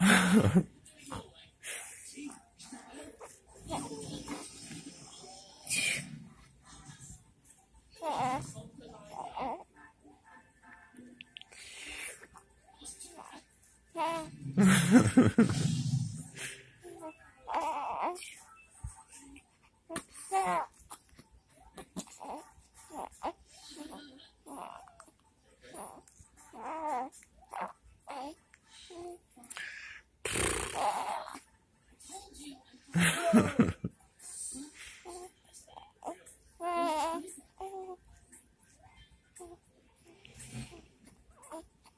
Ha. Ha ha ha.